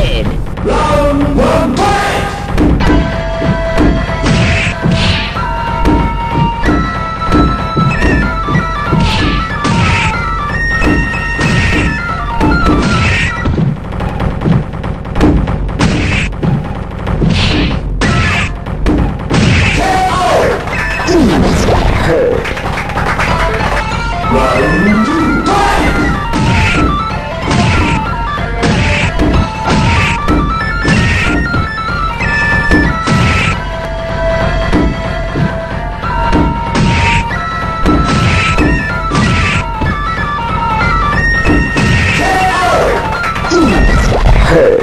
head. Round one, fight! Round Hey.